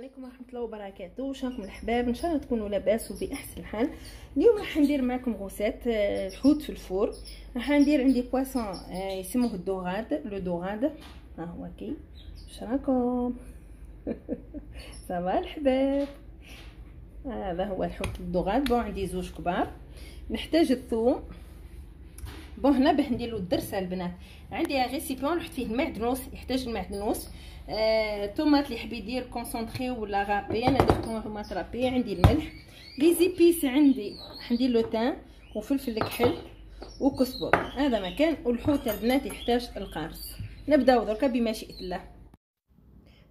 عليكم ورحمة الله وبركاته. راكم الحباب؟ إن شاء الله تكونوا لاباس وبأحسن حال. اليوم راح ندير معكم recette آه، الحوت في ال four. راح ندير عندي poisson آه، يسموه ال dorade le dorade. ها هو كي. واش راكم؟ صباح الحباب؟ هذا هو الحوت ال dorade. Bon عندي زوج كبار. نحتاج الثوم. Bon هنا باش نديرو الدرسة البنات. عندي récipient نحط فيه المعدنوس يحتاج المعدنوس. آه، طوماط اللي يحب يدير concentrée ولا râpée أنا درت tomate râpée عندي الملح. les épices عندي ندير le thym وفلفل كحل وكزبر هذا ما كان. والحوت البنات يحتاج القارص نبداو دركا بمشيئه الله.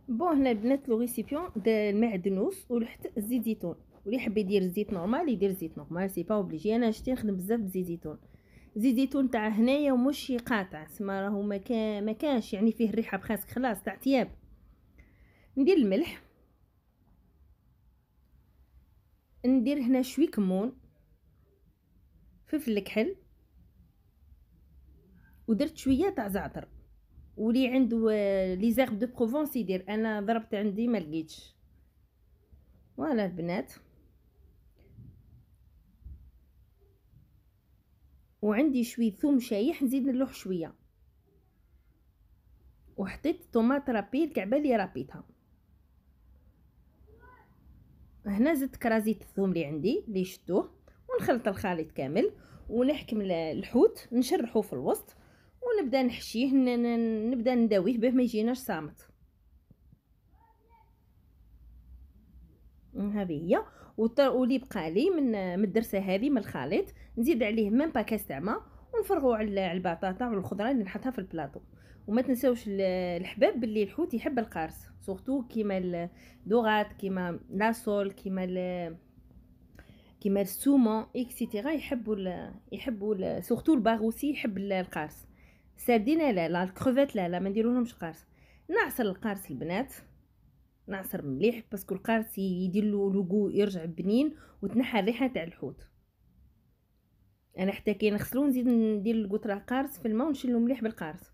Bon هنا البنات le récipient المعدنوس ولحت الزيت زيتون. واللي يحب يدير الزيت normal يدير زيت normal c'est pas obligé أنا شتي نخدم بزاف بزيت زيتون. زيت زيتون تاع هنايا ومش قاطع سما راهو ما ما كانش يعني فيه الريحه parce que خلاص تاع تياب ندير الملح. ندير هنا شوي كمون. فلفل كحل ودرت شوية تاع زعتر. ولي عنده les herbes de Provence يدير. أنا ضربت عندي ما لقيتش. Voilà البنات. وعندي شوي ثوم شايح نزيد نلوح شوية. وحطيت طوماط رابي الكعبه اللي رابيتها. هنا زدت كرازيت الثوم اللي عندي اللي شدوه ونخلط الخليط كامل ونحكم الحوت نشرحه في الوسط ونبدا نحشيه نبدا نداويه به ما يجيناش صامت. هذه هي. واللي بقى لي من من الدرسة هذه من الخليط نزيد عليه même pas كاس تاع ما ونفرغوا على البطاطا والخضرة اللي نحطها في البلاطو. وما تنساوش الحباب باللي الحوت يحب القارص surtout كيما ال daurade كيما la sole كيما كيما ال saumon et cetera يحبوا يحبوا surtout le bar aussi يحب القارص ساردينا لا لا الكروفيت لا لا ما نديرولهمش قارص نعصر القارص البنات نعصر مليح parce que القارص يدير له le goût يرجع بنين وتنحى الريحة تاع الحوت. أنا حتى كي نغسلو نزيد ندير القطره قارص في الماء ونشيلو مليح بالقارص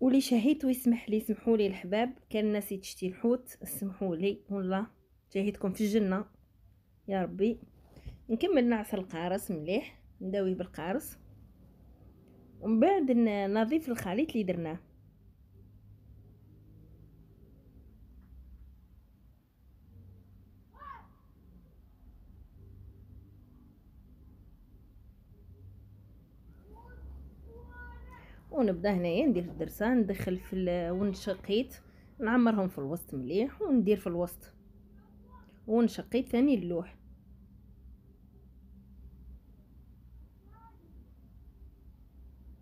ولي شهيت ويسمح لي سمحوا لي الحباب كان نسيت تشتي الحوت سمحوا لي والله شهيتكم في الجنة. يا ربي. نكمل نعصر القارص مليح نداويه بالقارص ومن بعد نضيف الخليط اللي درناه. ونبدأ هنايا ندير الدرسة ندخل في ونشقيت نعمرهم في الوسط مليح وندير في الوسط. ونشقيت ثاني اللوح.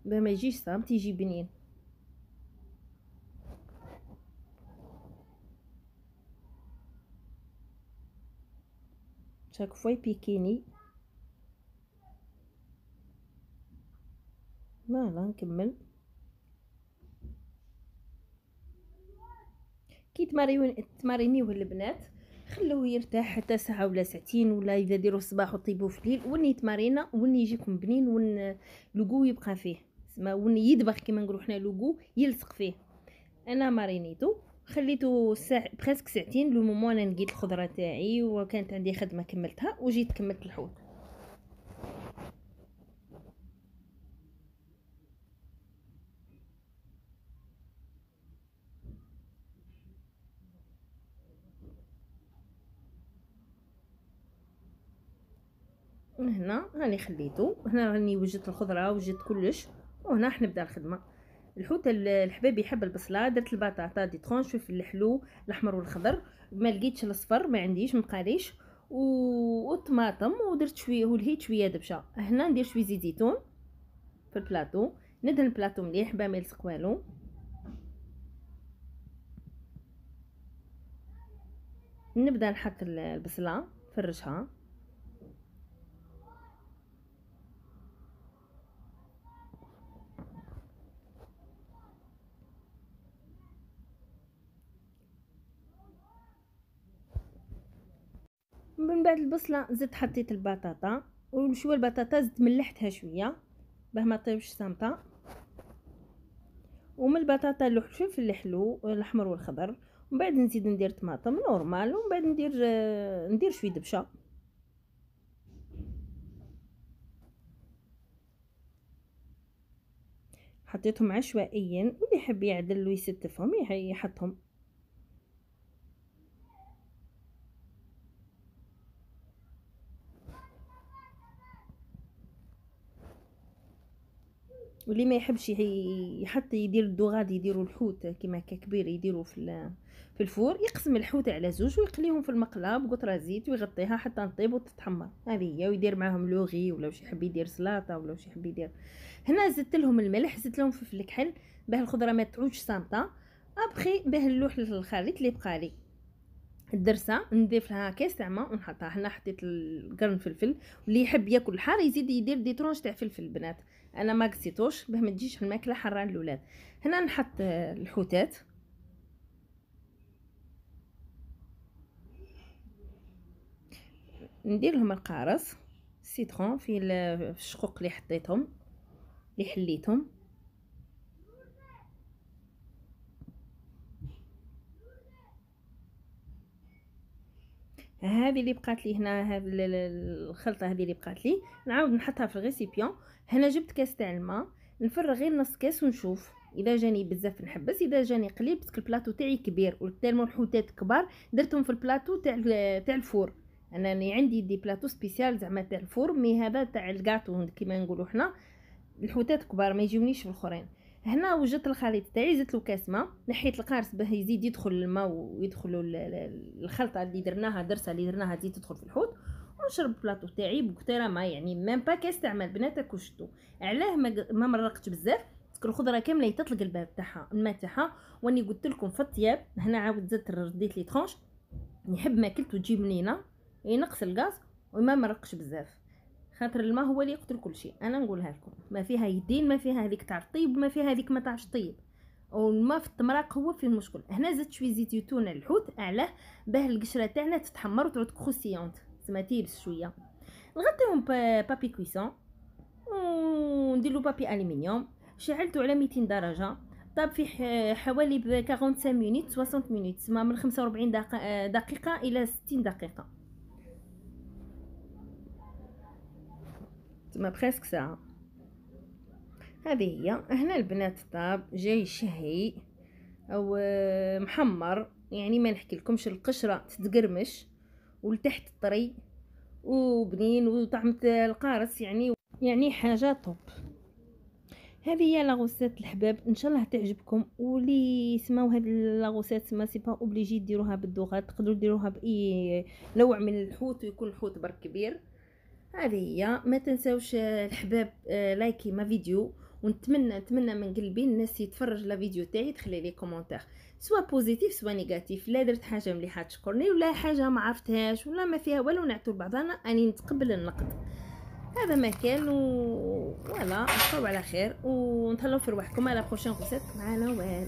ما يجيش صامت يجي بنين. شاك فوا بيكيني فوالا نكمل كي تمارينيوه البنات خلوه يرتاح حتى ساعة ولا ساعتين ولا إذا ديروا الصباح وطيبوه في الليل وني تمارينا وني يجيكم بنين ون le goût يبقى فيه. ون يدبخ كيما نقولوا حنا le goût يلصق فيه. أنا مارينيتو خليته ساعة presque ساعتين le moment أنا لقيت الخضرة تاعي وكانت عندي خدمة كملتها وجيت كملت الحوت. هنا راني خليته هنا راني وجدت الخضرة وجدت كلش. وهنا راح نبدا الخدمه الحوت الحباب يحب البصلة درت البطاطا دي ترونش في الحلو الأحمر والخضر ما لقيتش الأصفر ما عنديش مبقاليش والطماطم ودرت شوية ولهيت شوية دبشة. هنا ندير شوية زيت زيتون في البلاطو. ندهن البلاطو مليح باه ما يلصق والو نبدأ نحط البصلة فرشها من بعد البصلة زدت حطيت البطاطا وشويه البطاطا زدت ملحتها شوية باه ما طيبش صامتة. ومن البطاطا الفلفل الحلو الأحمر والخضر ومن بعد نزيد ندير طماطم نورمال ومن بعد ندير ندير شوية دبشة. حطيتهم عشوائيا واللي يحب يعدل ويستفهم يحطهم. واللي ما يحبش يحط يدير الدوغاد يديروا الحوت كيما هكا كبير يديروا في في ال four يقسم الحوت على زوج ويقليهم في المقله بقطره زيت ويغطيها حتى نطيب وتتحمر. هذه هي ويدير معاهم le riz ولا واش يحب يدير سلطة ولا واش يحب يدير. هنا زدت لهم الملح زدت لهم فلفل الكحل باه الخضرة ما تعودش صامتة. أبخي باه اللوح الخليط اللي بقى لي. الدرسة نضيف لها كاس تاع ماء ونحطها. هنا حطيت القرن فلفل. واللي يحب ياكل حار يزيد يدير des tranches تاع فلفل البنات. أنا ما قصيتوش باه ما تجيش الماكلة حاره للولاد هنا نحط الحوتات. ندير لهم القارص سيترون في الشقوق اللي حطيتهم اللي حليتهم. هذه اللي بقات لي هنا هذه الخلطة هذه اللي بقات لي. نعاود نحطها في الغيسيبيون هنا جبت كاس تاع الماء. نفرغ غير نص كاس ونشوف. إذا جاني بزاف نحبس إذا جاني قليل parce que ال plateau تاعي كبير و tellement الحوتات كبار درتهم في البلاطو تاع تاع ال four. انني عندي des plateaux spécial زعما تاع ال four mais هذا تاع الكاطو كيما نقولوا حنا. الحوتات كبار ما يجيونيش في الأخرين. هنا وجدت الخليط تاعي زدت له كاس ماء نحيت القارص باه يزيد يدخل الماء ويدخلوا الخلطة اللي درناها درسه اللي درناها تزيد تدخل في الحوت ونشرب البلاطو تاعي بكثيره ما يعني ميم با كاس تاع ماء. البنات كشتو علاه ما, مرقتش بزاف الخضرة كاملة تطلق الباب تاعها الماء تاعها واني قلت لكم في الطياب هنا عاود زدت رديت لي ترونش نحب ماكلته تجي منينه ينقص الغاز وما مرقش بزاف. خاطر الماء هو اللي يقتل كل شيء. أنا نقولها لكم. ما فيها يدين ما فيها هذيك تاع طيب ما فيها هذيك ما تعرفش طيب. والماء في التمراق هو في المشكل. هنا زدت شوية زيت زيتون الحوت أعلاه باه القشرة تاعنا تتحمر وتعود croustillante تسمى تيبس شوية. نغطيهم papier cuisson. وندير له papier aluminium شعلته على 200 درجة. طاب في حوالي ب 45 minutes 60 minutes تسمى من 45 دقيقة إلى 60 دقيقة. تما presque ساعة. هذه هي. هنا البنات طاب جاي شهي أو محمر. يعني ما نحكي لكمش القشرة تتقرمش ولتحت طري وبنين وطعمة القارص يعني يعني حاجة top. هذه هي la recette الحباب. إن شاء الله تعجبكم. واللي يسمعوا هاد la recette mais c'est pas obligé ديروها بال daurade تقدروا ديروها بأي نوع من الحوت ويكون الحوت برك كبير. هذه هي ما تنساوش الحباب آه، likez ma vidéo ونتمنى نتمنى من قلبي الناس يتفرج la vidéo تاعي تخلي لي commentaire soit positif soit négatif لا درت حاجة مليحة تشكرني ولا حاجة ما عرفتهاش ولا ما فيها والو نعتو لبعضنا أني نتقبل النقد. هذا ما كان و voilà على خير ونتهلاو في رواحكم à la prochaine recette مع نوال.